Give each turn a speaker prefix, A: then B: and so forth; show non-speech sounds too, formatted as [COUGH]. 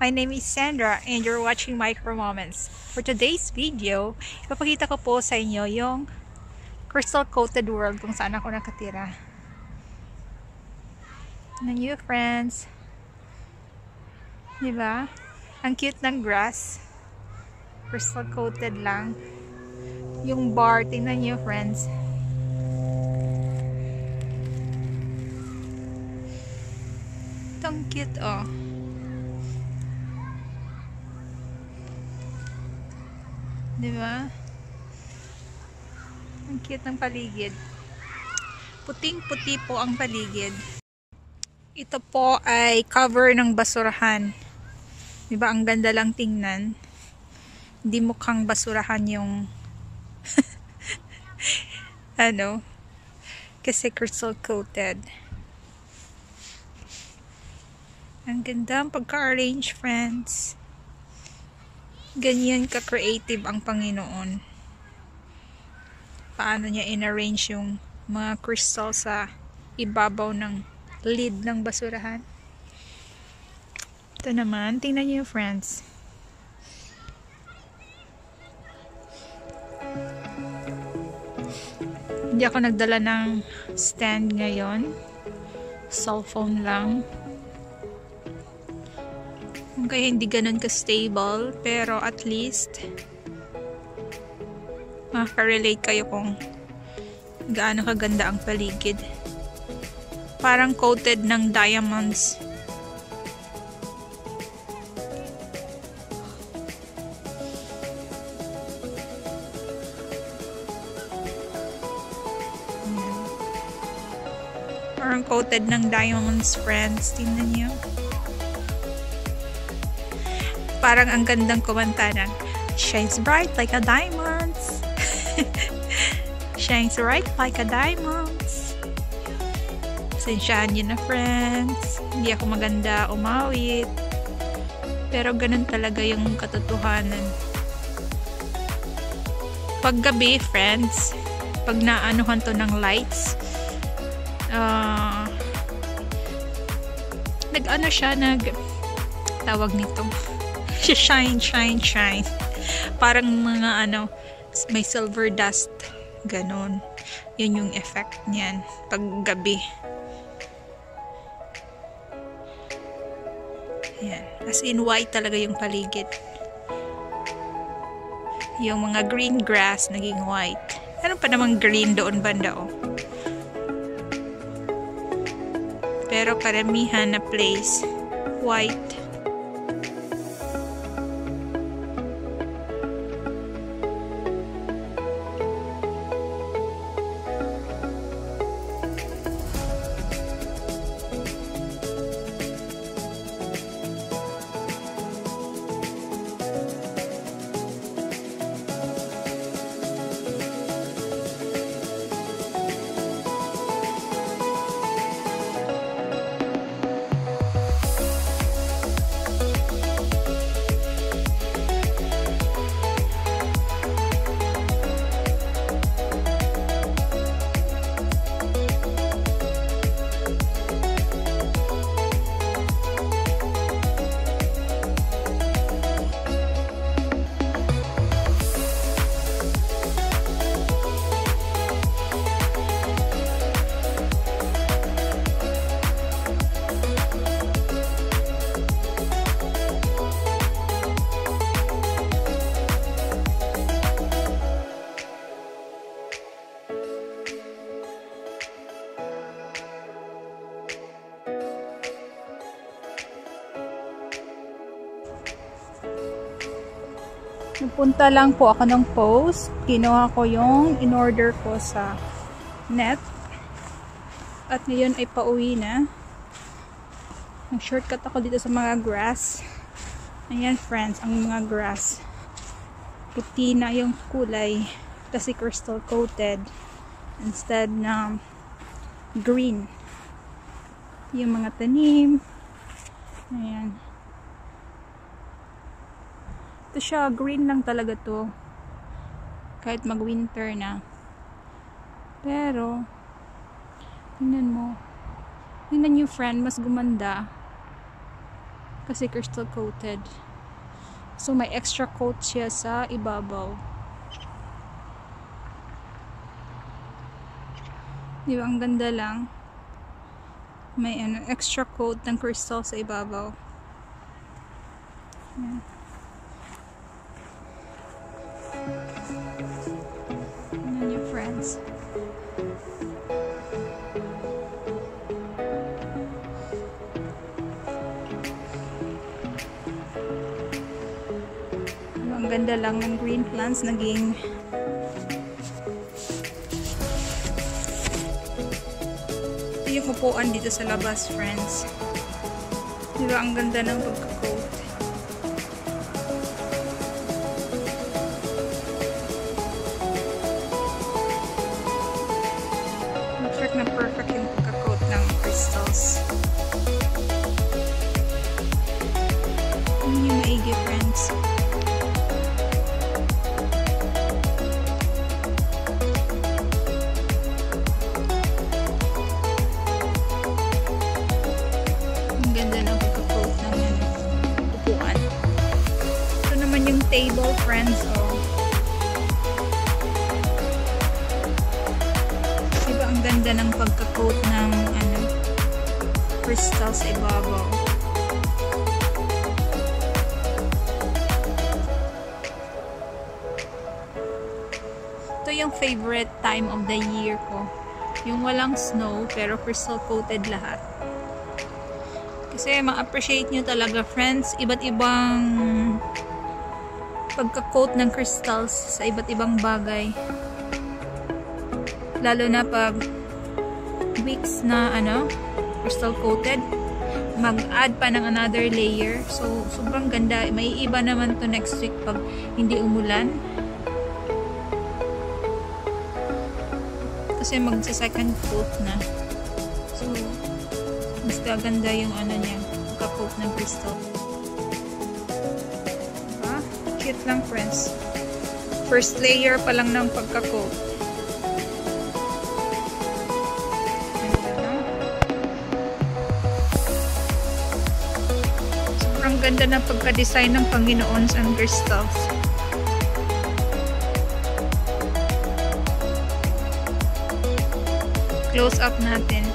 A: My name is Sandra and you're watching Micro Moments. For today's video, ipapakita ko po sa inyo yung crystal coated world kung saan ako nakatira. Tignan niyo friends. Diba? Ang cute ng grass. Crystal coated lang. Yung bar, tingnan niyo friends. Itong cute oh. Diba? Ang cute ng paligid. Puting-puti po ang paligid. Ito po ay cover ng basurahan. Diba? Ang ganda lang tingnan. Hindi mukhang basurahan yung [LAUGHS] ano kasi crystal coated. Ang ganda ang pagka-arrange friends ganyan ka-creative ang Panginoon. Paano niya in-arrange yung mga crystal sa ibabaw ng lid ng basurahan. Ito naman, tingnan niyo friends. Hindi ako nagdala ng stand ngayon. Cellphone lang. Kaya hindi ganun ka-stable, pero at least makaka-relate kayo kung gaano kaganda ang paligid. Parang coated ng diamonds. Parang coated ng diamonds, friends. Tingnan niyo parang ang gandang kumanta ng Shines bright like a diamonds. [LAUGHS] Shines bright like a diamonds. Sensyahan nyo na friends. Hindi ako maganda umawit. Pero ganun talaga yung katotohanan. Pag gabi, friends, pag naanuhan to ng lights, uh, nag-ano siya, nag tawag nito shine, shine, shine. Parang mga ano, may silver dust. Ganon. Yun yung effect niyan pag gabi. Yan. As in white talaga yung paligid. Yung mga green grass naging white. Meron pa namang green doon banda oh. Pero karamihan na place white. Napunta lang po ako ng post. Kinuha ko yung in-order ko sa net. At ngayon ay pauwi na. Nag-shortcut ako dito sa mga grass. Ayan friends, ang mga grass. Puti na yung kulay. Kasi crystal coated. Instead na green. Yung mga tanim. Ayan. Ito siya, green lang talaga to. Kahit mag-winter na. Pero, tingnan mo. Tingnan yung friend, mas gumanda. Kasi crystal coated. So, may extra coat siya sa ibabaw. Di ba? Ang ganda lang. May ano, extra coat ng crystal sa ibabaw. Yan. Friends. Ang ganda lang ng green plants naging ito yung upuan dito sa labas friends di ba ang ganda ng pagka-coat friends. Oh. Diba ang ganda ng pagka-coat ng ano, crystal sa ibabaw. Ito yung favorite time of the year ko. Yung walang snow pero crystal coated lahat. Kasi ma-appreciate nyo talaga friends, iba't ibang pagka-coat ng crystals sa iba't ibang bagay. Lalo na pag weeks na ano, crystal coated, mag-add pa ng another layer. So, sobrang ganda. May iba naman to next week pag hindi umulan. Kasi magsa-second coat na. So, mas gaganda yung ano niya, pagka-coat ng crystal. Cute lang, friends. First layer pa lang ng pagka-coat. Sobrang ganda ng pagka-design ng Panginoon sa crystals. Close up natin.